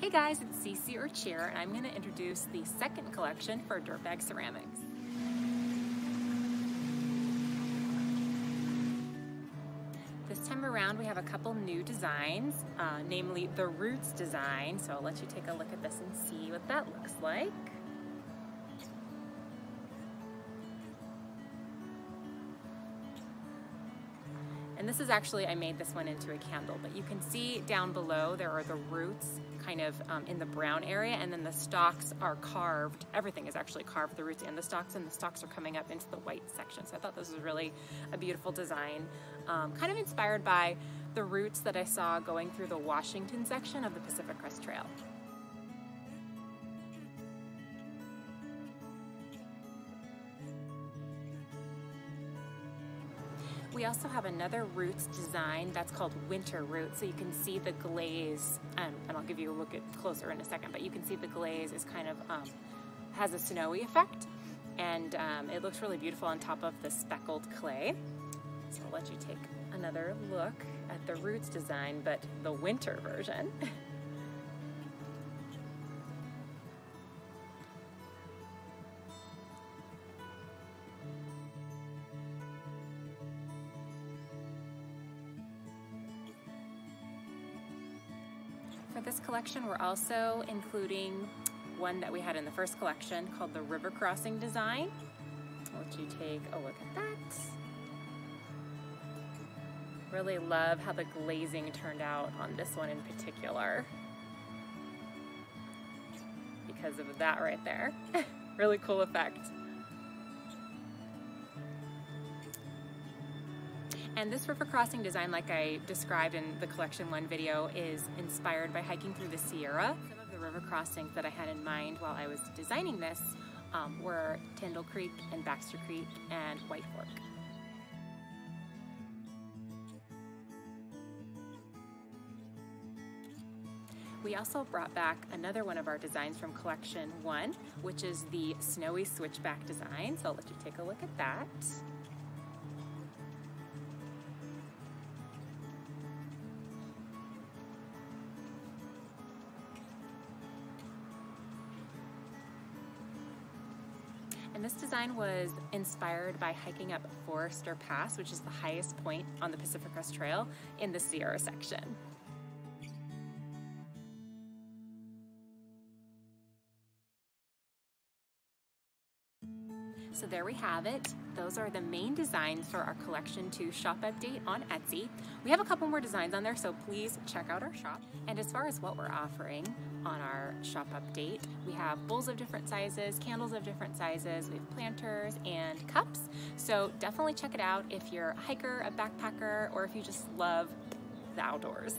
Hey guys, it's Cece or Cheer, and I'm going to introduce the second collection for Dirtbag Ceramics. This time around we have a couple new designs, uh, namely the Roots design, so I'll let you take a look at this and see what that looks like. And this is actually, I made this one into a candle, but you can see down below there are the roots kind of um, in the brown area and then the stalks are carved. Everything is actually carved, the roots and the stalks, and the stalks are coming up into the white section. So I thought this was really a beautiful design, um, kind of inspired by the roots that I saw going through the Washington section of the Pacific Crest Trail. We also have another roots design that's called Winter Roots. So you can see the glaze, um, and I'll give you a look at closer in a second, but you can see the glaze is kind of, um, has a snowy effect. And um, it looks really beautiful on top of the speckled clay. So I'll let you take another look at the roots design, but the winter version. This collection, we're also including one that we had in the first collection called the River Crossing Design. I'll let you take a look at that. Really love how the glazing turned out on this one in particular because of that right there. really cool effect. And this river crossing design, like I described in the collection one video, is inspired by hiking through the Sierra. Some of the river crossings that I had in mind while I was designing this um, were Tyndall Creek and Baxter Creek and White Fork. We also brought back another one of our designs from collection one, which is the snowy switchback design. So I'll let you take a look at that. And this design was inspired by hiking up Forester Pass, which is the highest point on the Pacific Crest Trail in the Sierra section. So there we have it. Those are the main designs for our collection two shop update on Etsy. We have a couple more designs on there, so please check out our shop. And as far as what we're offering on our shop update, we have bowls of different sizes, candles of different sizes, we have planters and cups. So definitely check it out if you're a hiker, a backpacker, or if you just love the outdoors.